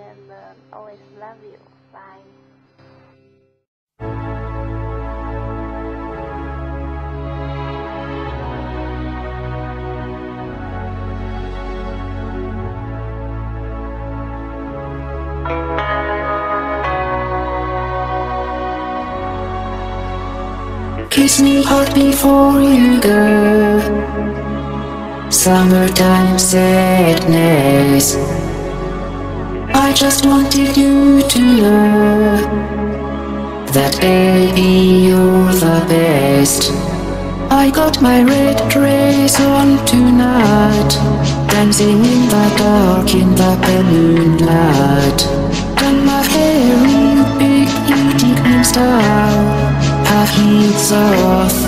uh, always love you. Bye. Kiss me hard before you go. Summertime sadness. I just wanted you to know that baby you're the best. I got my red dress on tonight, dancing in the dark in the balloon light. Done my hair real big, and style. Her heels off,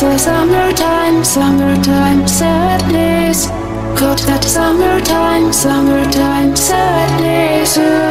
So so summertime, summertime sadness. Got that summertime, summertime sadness.